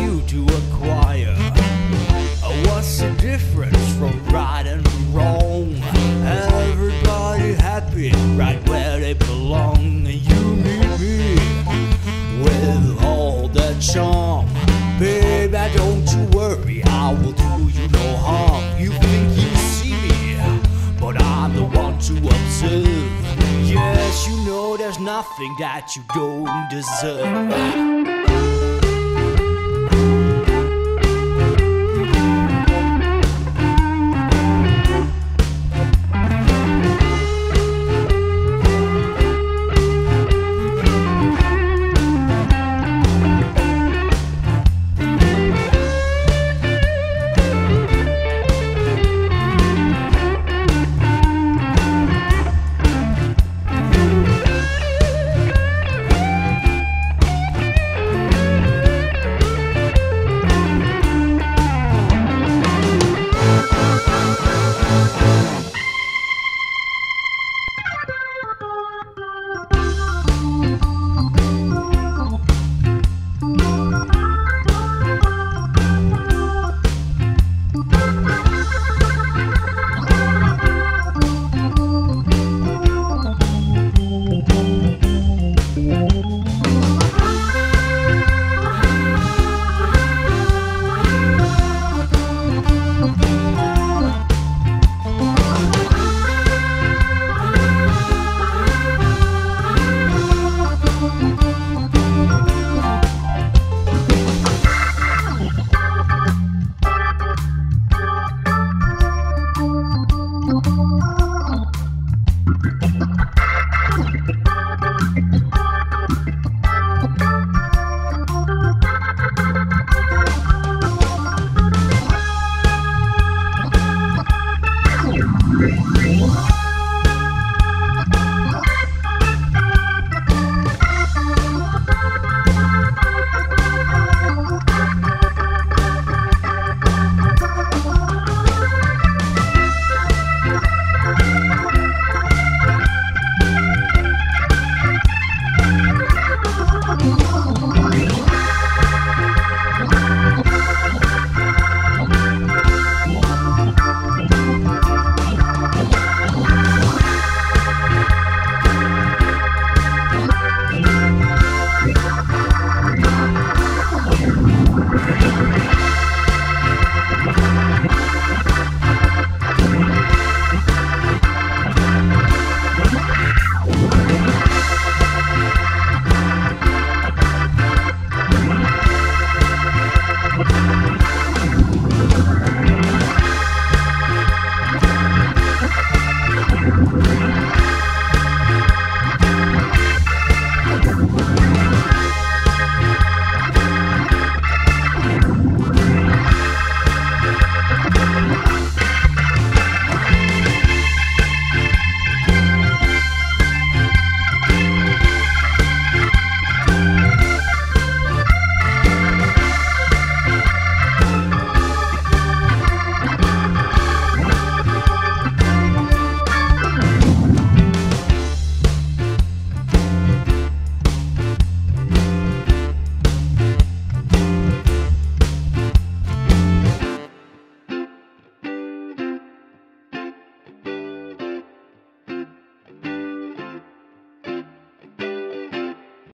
you to acquire. Uh, what's the difference from right and wrong? Everybody happy right where they belong. You meet me with all the charm. Baby, don't you worry, I will do you no harm. You think you see me, but I'm the one to observe. Yes, you know there's nothing that you don't deserve.